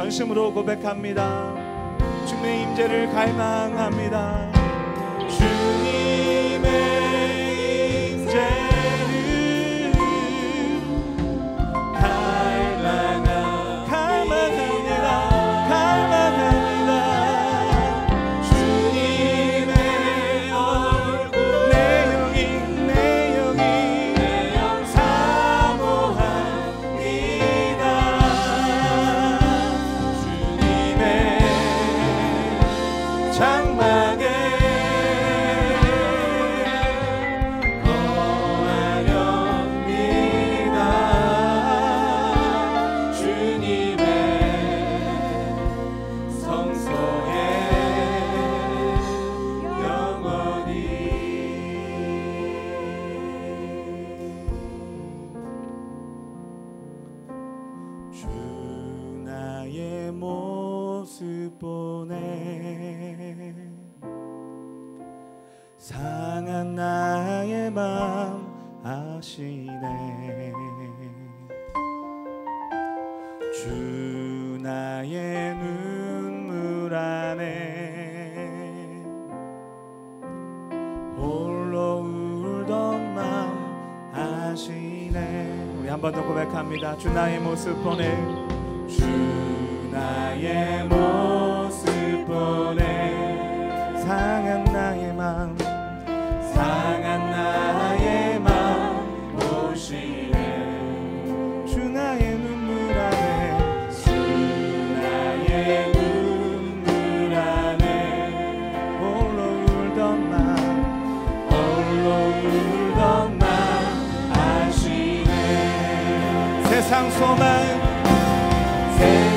전심으로 고백합니다. 주님의 임재를 갈망합니다. 주 모습 보내. 상한 나의 맘 아시네. 주 나의 눈물 안에 홀로 울던 맘 아시네. 우리 한 번 더 고백합니다. 주 나의 모습 보내. 주 나의 모습 보내. 상한 나의 맘 상한 나의 맘 보시네. 주 나의 눈물 안에. 주 나의 눈물 안에. 홀로 울던 맘 홀로 울던 맘 아시네. 세상 소망. 세상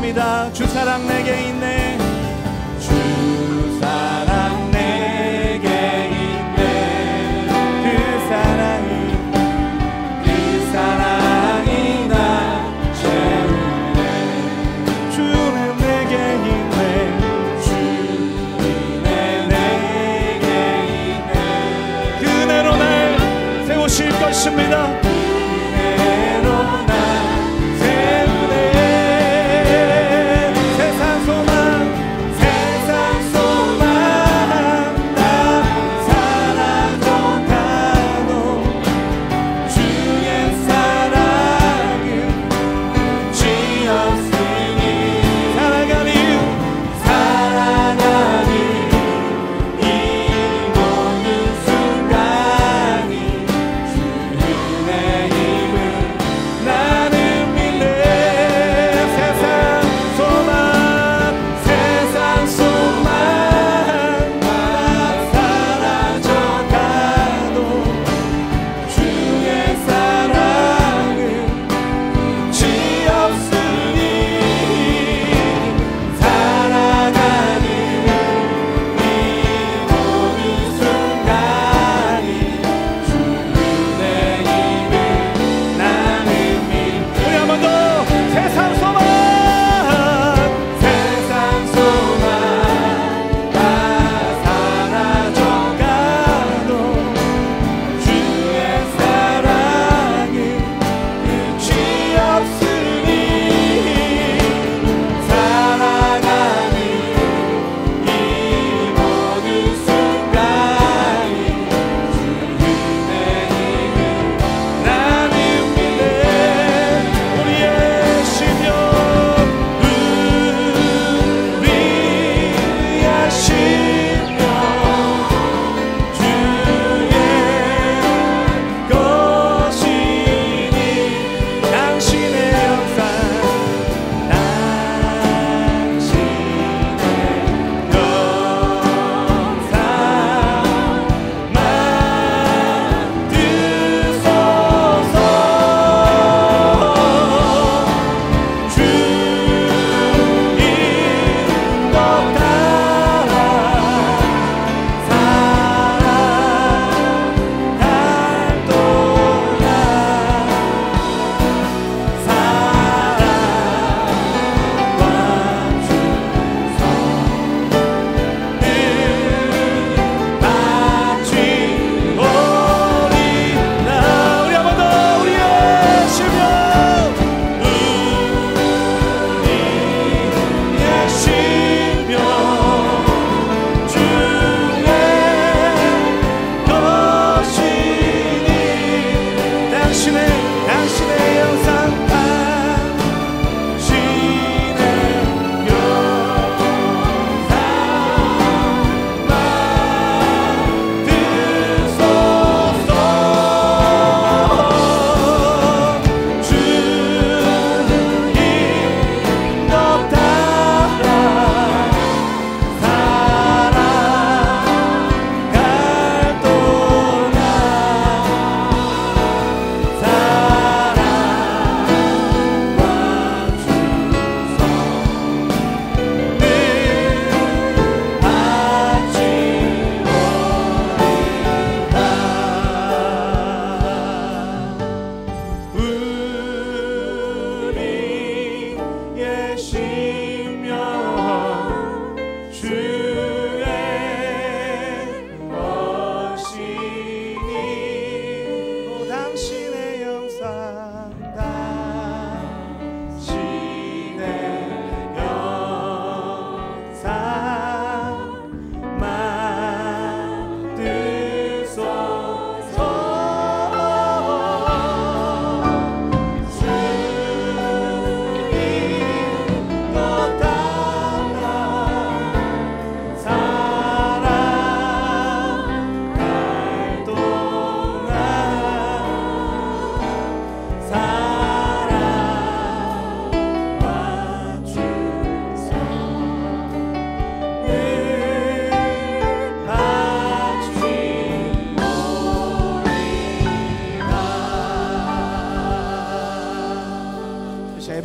나아갑니다. 주 사랑 내게 있네. 주 사랑 내게 있네. 그 사랑이 그 사랑이 나 채우네. 주는 내게 있네. 주는 내게 있네. 그대로 날 세우실 것입니다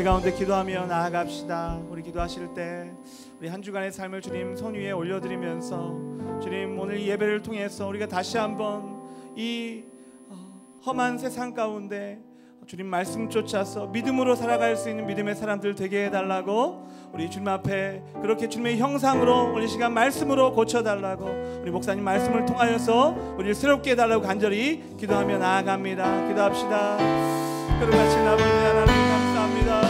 예배 가운데 기도하며 나아갑시다. 우리 기도하실 때 우리 한 주간의 삶을 주님 손 위에 올려드리면서 주님 오늘 이 예배를 통해서 우리가 다시 한번 이 어, 험한 세상 가운데 주님 말씀 쫓아서 믿음으로 살아갈 수 있는 믿음의 사람들 되게 해달라고 우리 주님 앞에 그렇게 주님의 형상으로 이 시간 말씀으로 고쳐달라고 우리 목사님 말씀을 통하여서 우리를 새롭게 해달라고 간절히 기도하며 나아갑니다. 기도합시다. 그러같이 아버지 하나님 감사합니다